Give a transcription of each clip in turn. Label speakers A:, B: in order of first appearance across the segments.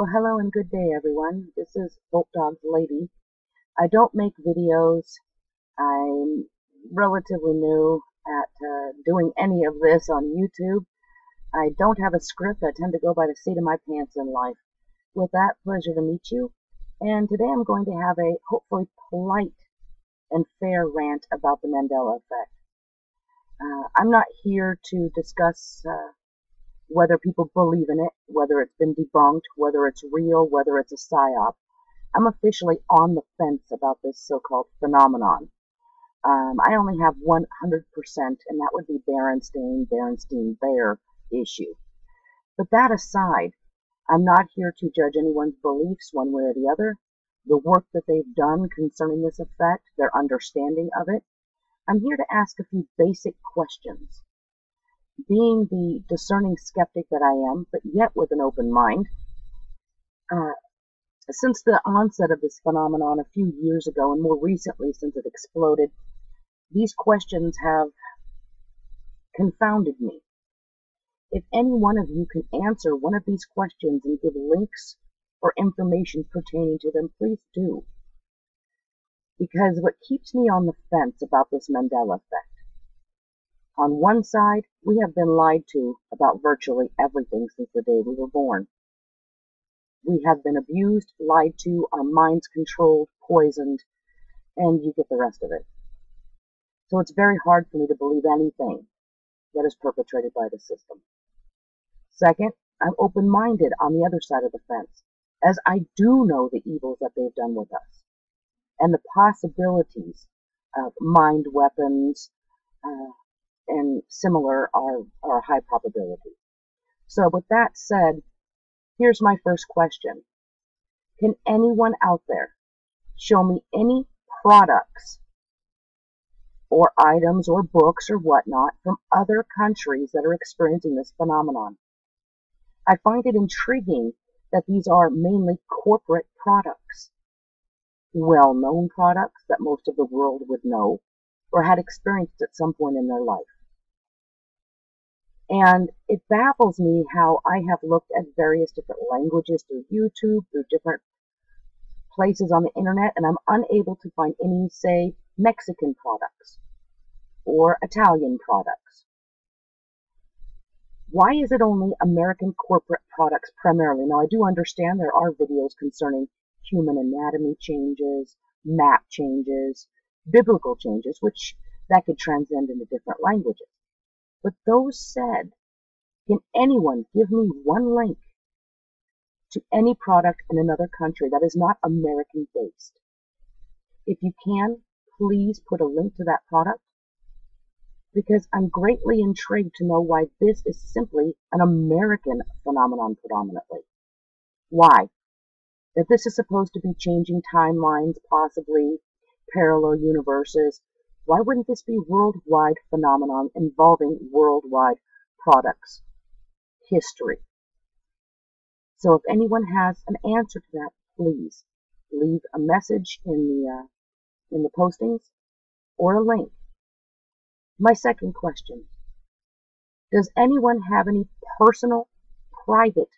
A: Well, hello and good day, everyone. This is Pulp Dog's Lady. I don't make videos. I'm relatively new at uh, doing any of this on YouTube. I don't have a script. I tend to go by the seat of my pants in life. With that, pleasure to meet you. And today I'm going to have a hopefully polite and fair rant about the Mandela effect. Uh, I'm not here to discuss uh, whether people believe in it, whether it's been debunked, whether it's real, whether it's a psyop. I'm officially on the fence about this so-called phenomenon. Um, I only have 100%, and that would be Berenstain, Berenstein Bear issue. But that aside, I'm not here to judge anyone's beliefs one way or the other, the work that they've done concerning this effect, their understanding of it. I'm here to ask a few basic questions being the discerning skeptic that I am, but yet with an open mind, uh, since the onset of this phenomenon a few years ago, and more recently since it exploded, these questions have confounded me. If any one of you can answer one of these questions and give links or information pertaining to them, please do. Because what keeps me on the fence about this Mandela effect on one side, we have been lied to about virtually everything since the day we were born. We have been abused, lied to, our minds controlled, poisoned, and you get the rest of it. So it's very hard for me to believe anything that is perpetrated by the system. Second, I'm open-minded on the other side of the fence, as I do know the evils that they've done with us, and the possibilities of mind weapons, and similar are, are high probability. So with that said, here's my first question. Can anyone out there show me any products or items or books or whatnot from other countries that are experiencing this phenomenon? I find it intriguing that these are mainly corporate products, well-known products that most of the world would know or had experienced at some point in their life. And it baffles me how I have looked at various different languages through YouTube, through different places on the internet, and I'm unable to find any, say, Mexican products or Italian products. Why is it only American corporate products primarily? Now, I do understand there are videos concerning human anatomy changes, map changes, biblical changes, which that could transcend into different languages. But those said, can anyone give me one link to any product in another country that is not American based? If you can, please put a link to that product because I'm greatly intrigued to know why this is simply an American phenomenon predominantly. Why? That this is supposed to be changing timelines, possibly parallel universes, why wouldn't this be worldwide phenomenon involving worldwide products? History. So if anyone has an answer to that, please leave a message in the uh, in the postings or a link. My second question. Does anyone have any personal, private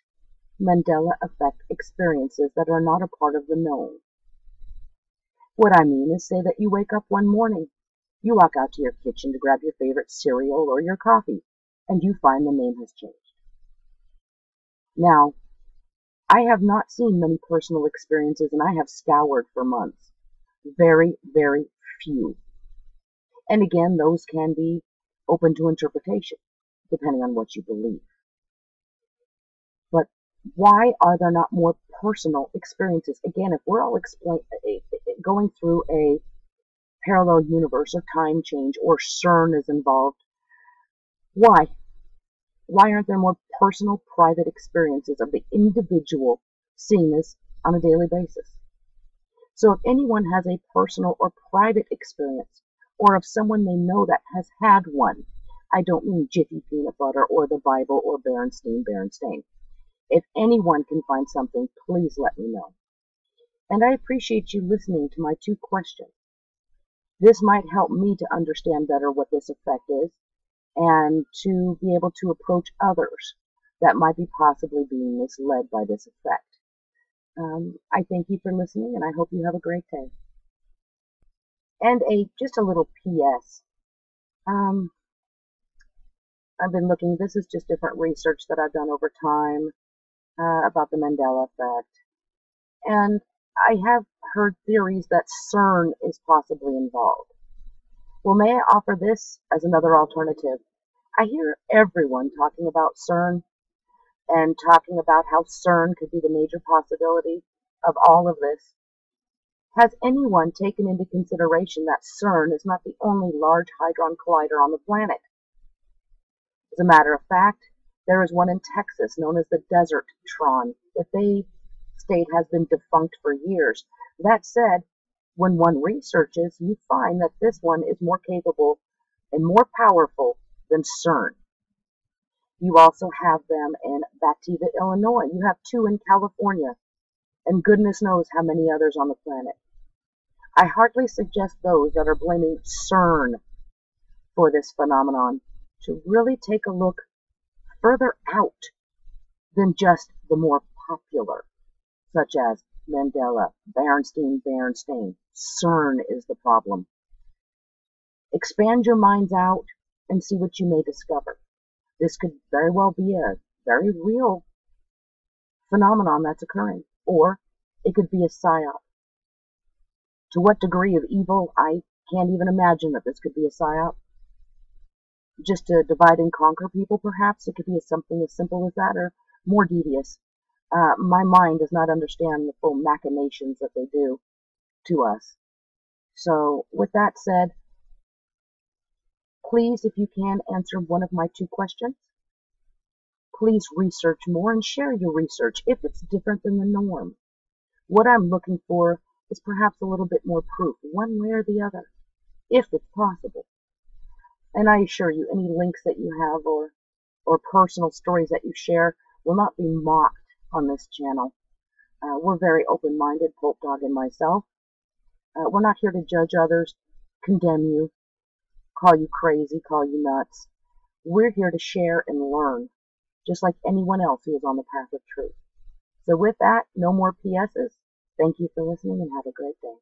A: Mandela effect experiences that are not a part of the known? What I mean is say that you wake up one morning you walk out to your kitchen to grab your favorite cereal or your coffee, and you find the name has changed. Now, I have not seen many personal experiences, and I have scoured for months. Very, very few. And again, those can be open to interpretation, depending on what you believe. But why are there not more personal experiences? Again, if we're all eh, eh, eh, going through a parallel universe or time change or CERN is involved. Why? Why aren't there more personal, private experiences of the individual seeing this on a daily basis? So if anyone has a personal or private experience, or if someone they know that has had one, I don't mean Jiffy Peanut Butter or the Bible or Berenstein Berenstain. If anyone can find something, please let me know. And I appreciate you listening to my two questions. This might help me to understand better what this effect is and to be able to approach others that might be possibly being misled by this effect. Um, I thank you for listening, and I hope you have a great day. And a just a little P.S. Um, I've been looking. This is just different research that I've done over time uh, about the Mandela effect, and I have heard theories that CERN is possibly involved. Well, may I offer this as another alternative? I hear everyone talking about CERN and talking about how CERN could be the major possibility of all of this. Has anyone taken into consideration that CERN is not the only large hadron collider on the planet? As a matter of fact, there is one in Texas known as the Desertron that they state has been defunct for years. That said, when one researches, you find that this one is more capable and more powerful than CERN. You also have them in Batavia, Illinois. You have two in California, and goodness knows how many others on the planet. I hardly suggest those that are blaming CERN for this phenomenon to really take a look further out than just the more popular, such as Mandela, Bernstein, Bernstein. CERN is the problem. Expand your minds out and see what you may discover. This could very well be a very real phenomenon that's occurring, or it could be a psyop. To what degree of evil, I can't even imagine that this could be a psyop. Just to divide and conquer people, perhaps. It could be something as simple as that, or more devious. Uh, my mind does not understand the full machinations that they do to us. So, with that said, Please, if you can, answer one of my two questions. Please research more and share your research if it's different than the norm. What I'm looking for is perhaps a little bit more proof, one way or the other, if it's possible. And I assure you, any links that you have or, or personal stories that you share will not be mocked on this channel. Uh, we're very open-minded, Pulp Dog and myself. Uh, we're not here to judge others, condemn you, call you crazy, call you nuts. We're here to share and learn, just like anyone else who is on the path of truth. So with that, no more PSs. Thank you for listening and have a great day.